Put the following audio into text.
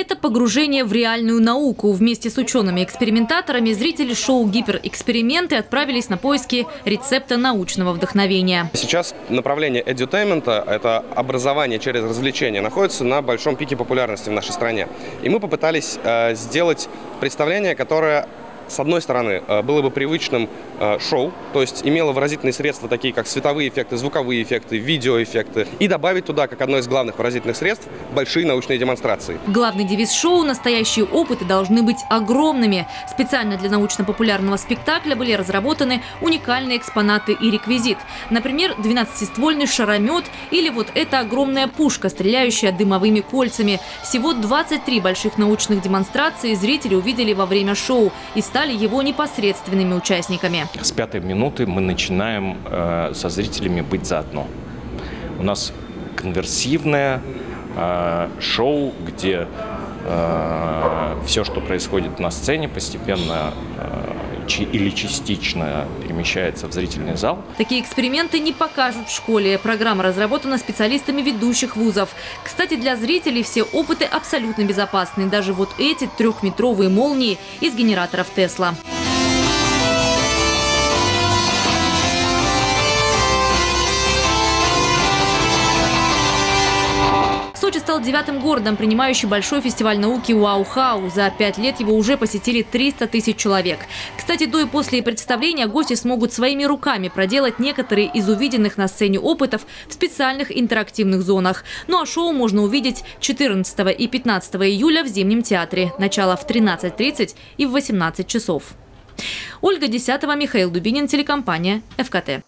Это погружение в реальную науку. Вместе с учеными-экспериментаторами зрители шоу «Гиперэксперименты» отправились на поиски рецепта научного вдохновения. Сейчас направление edutainment, это образование через развлечение, находится на большом пике популярности в нашей стране. И мы попытались э, сделать представление, которое с одной стороны, э, было бы привычным э, шоу, то есть имело выразительные средства, такие как световые эффекты, звуковые эффекты, видеоэффекты, и добавить туда, как одно из главных выразительных средств, большие научные демонстрации. Главный девиз шоу – настоящие опыты должны быть огромными. Специально для научно-популярного спектакля были разработаны уникальные экспонаты и реквизит. Например, 12-ствольный шаромет или вот эта огромная пушка, стреляющая дымовыми кольцами. Всего 23 больших научных демонстрации зрители увидели во время шоу и стали стали его непосредственными участниками. С пятой минуты мы начинаем э, со зрителями быть заодно. У нас конверсивное э, шоу, где э, все, что происходит на сцене, постепенно э, или частично перемещается в зрительный зал. Такие эксперименты не покажут в школе. Программа разработана специалистами ведущих вузов. Кстати, для зрителей все опыты абсолютно безопасны. Даже вот эти трехметровые молнии из генераторов Тесла. Сочи стал девятым городом, принимающий большой фестиваль науки «Вау-хау». За пять лет его уже посетили 300 тысяч человек. Кстати, до и после представления гости смогут своими руками проделать некоторые из увиденных на сцене опытов в специальных интерактивных зонах. Ну а шоу можно увидеть 14 и 15 июля в Зимнем театре. Начало в 13.30 и в 18 часов. Ольга Десятого, Михаил Дубинин, телекомпания «ФКТ».